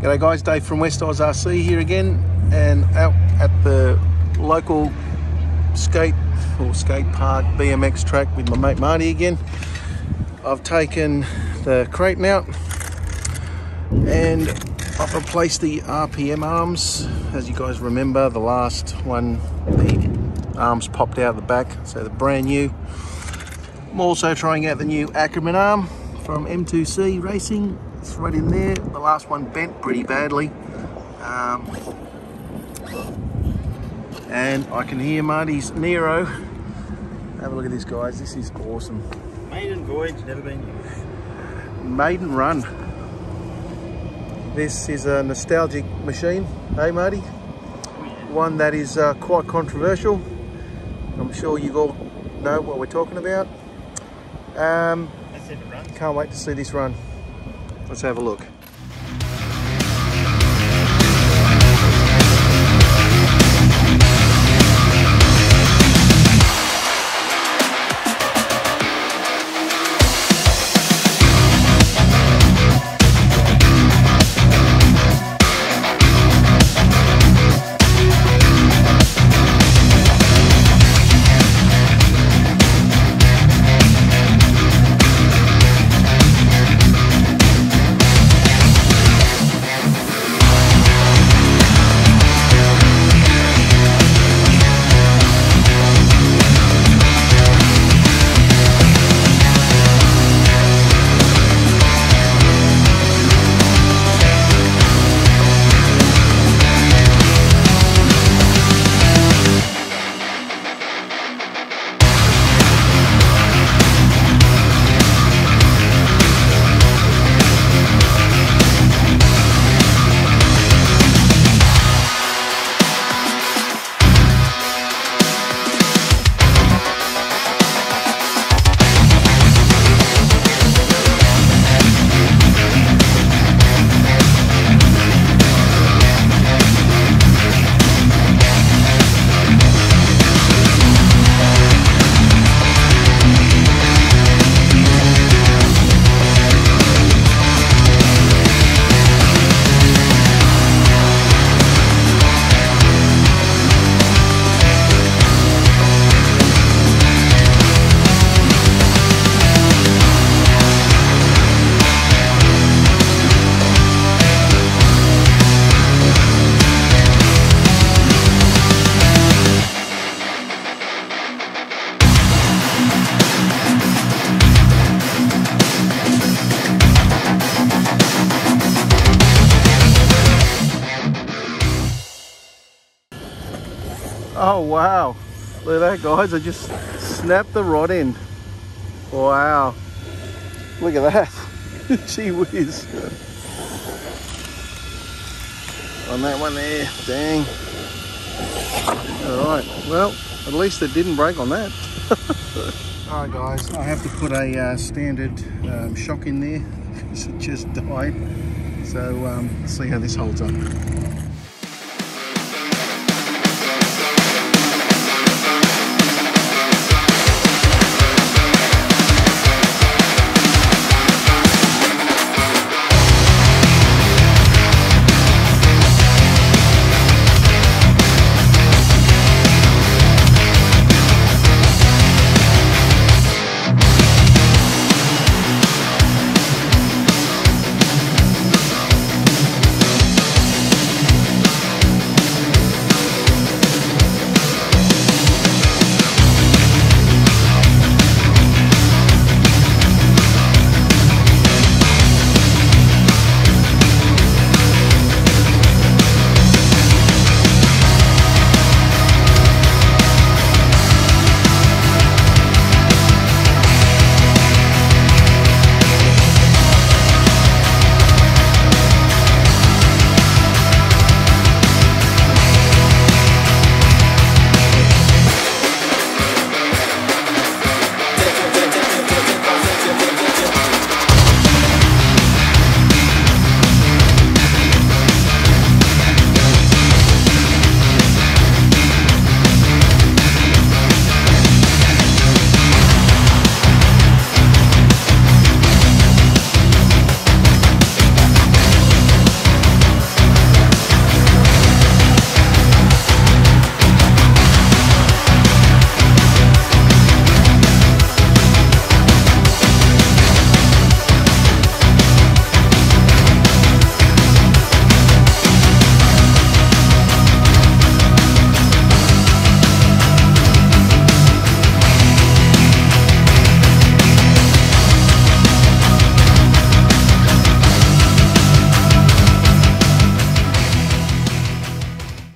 G'day guys, Dave from West Oz RC here again and out at the local skate or skate park BMX track with my mate Marty again. I've taken the Kraton out and I've replaced the RPM arms. As you guys remember, the last one, the arms popped out the back, so the brand new. I'm also trying out the new Ackerman arm from M2C Racing it's right in there. The last one bent pretty badly. Um, and I can hear Marty's Nero. Have a look at this, guys. This is awesome. Maiden voyage, never been used. Maiden run. This is a nostalgic machine, hey Marty? Oh, yeah. One that is uh, quite controversial. I'm sure you all know what we're talking about. Um, can't wait to see this run. Let's have a look. Oh wow, look at that guys, I just snapped the rod end. Wow, look at that, gee whiz. On that one there, dang. All right, well, at least it didn't break on that. All right guys, I have to put a uh, standard um, shock in there because it just died. So um, see how this holds up.